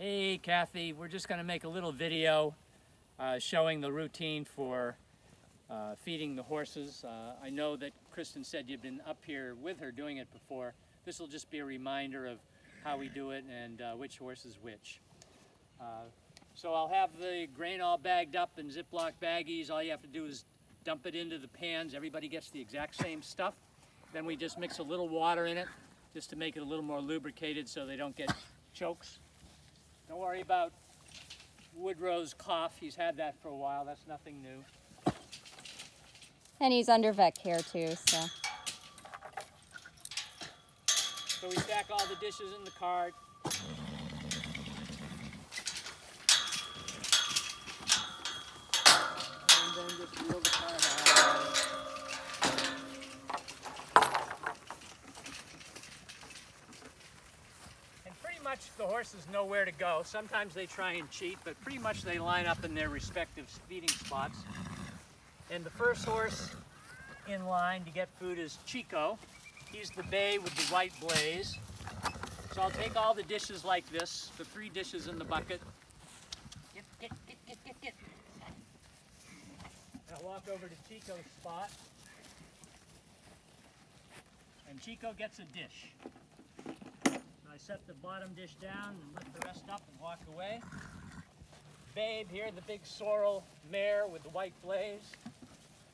Hey Kathy, we're just going to make a little video uh, showing the routine for uh, feeding the horses. Uh, I know that Kristen said you've been up here with her doing it before. This will just be a reminder of how we do it and uh, which horse is which. Uh, so I'll have the grain all bagged up in Ziploc baggies. All you have to do is dump it into the pans. Everybody gets the exact same stuff. Then we just mix a little water in it just to make it a little more lubricated so they don't get chokes. Don't worry about Woodrow's cough. He's had that for a while. That's nothing new. And he's under vet care too, so. So we stack all the dishes in the cart. And then just wheel the cart out. And pretty much the horses know where to go. Sometimes they try and cheat, but pretty much they line up in their respective feeding spots. And the first horse in line to get food is Chico. He's the bay with the white blaze. So I'll take all the dishes like this, the three dishes in the bucket. Get, get, get, get, get, I'll walk over to Chico's spot. And Chico gets a dish. I set the bottom dish down and lift the rest up and walk away. Babe here, the big sorrel mare with the white blaze.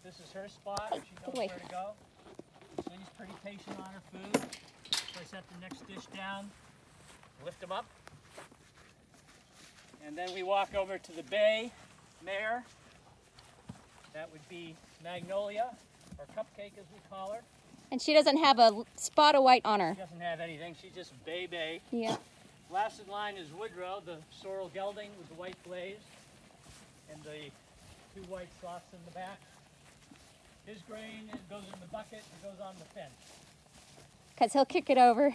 This is her spot. She knows where to go. She's pretty patient on her food. So I set the next dish down, lift them up. And then we walk over to the bay mare. That would be Magnolia, or Cupcake as we call her. And she doesn't have a spot of white on her. She doesn't have anything, she's just bay bay. Yeah. Last in line is Woodrow, the sorrel gelding with the white blaze and the two white slots in the back. His grain goes in the bucket and goes on the fence. Because he'll kick it over. and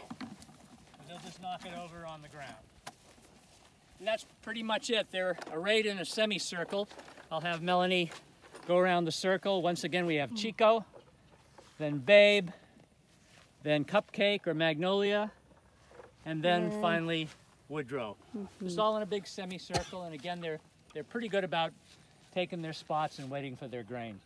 They'll just knock it over on the ground. And that's pretty much it. They're arrayed in a semicircle. I'll have Melanie go around the circle. Once again, we have Chico, then Babe, then Cupcake or Magnolia, and then Yeah. finally Woodrow. Just all in a big semicircle. And again, they're they're pretty good about taking their spots and waiting for their grain.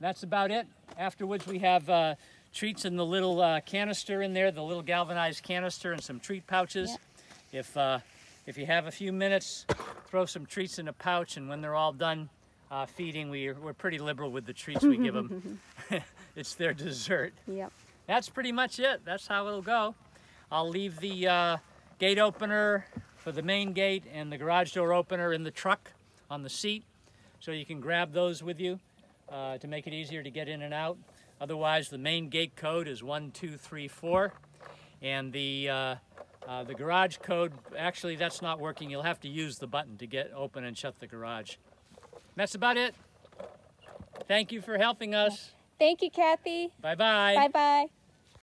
That's about it. Afterwards, we have uh, treats in the little uh, canister in there, the little galvanized canister, and some treat pouches. Yeah. If uh, if you have a few minutes, throw some treats in a pouch, and when they're all done uh, feeding, we, we're pretty liberal with the treats we give them. it's their dessert. Yep. That's pretty much it. That's how it'll go. I'll leave the uh, gate opener for the main gate and the garage door opener in the truck on the seat so you can grab those with you uh, to make it easier to get in and out. Otherwise, the main gate code is 1234 and the uh, uh, the garage code, actually that's not working. You'll have to use the button to get open and shut the garage. That's about it. Thank you for helping us. Thank you, Kathy. Bye-bye. Bye bye.